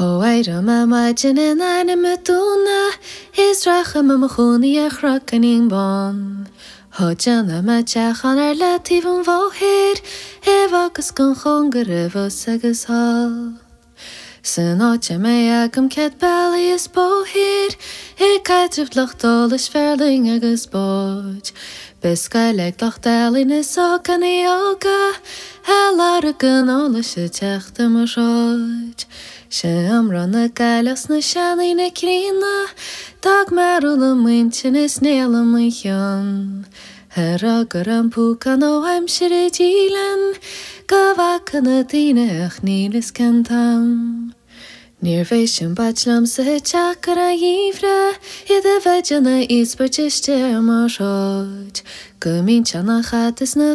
Hóhaire me ma jin in aine me dúna, Isdracha me moúnaí a chrocanín bon. Thjana me techan ar letíh an bhóhéir, Éh agus gon chongur rahs agus hall. San áte mé agam ce bailí is bóhéir, I caiitih lechdó is ferling agus bóid. Bisca le lech delín is á gan í ága, Parkına ulaşacaktım roç Şamrona kalasını şalını krina Так мерулим інче не сняла мийон. Herakaram pukano hemşire cilen. Kavakını dine ahnilis kentam Nirveşim baclam çakra yivre an púcan ó haim si é dílan, go bhacha na daine ach nílas cantam. Níor fééis sin baitlam sa teachar a dhíomre iad a bheitide na ísbertiste marráid. Go mín te nach chatas na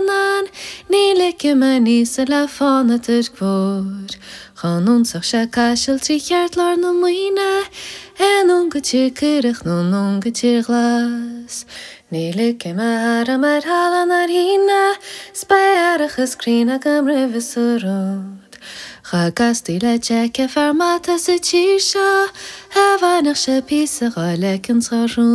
bhada ní lice me níos a le fána tirhór. Chaúnsaach se caiisiil trí cheartlar na muoine, Enún go tí cuireach nó nó go tí glas. Ní lice me ar a mar hálan ar híine, Spéarachasrína go rihsúród. Cha gastí le teice fermata sa tí seo, a bhainach se pí a gáile an sarú.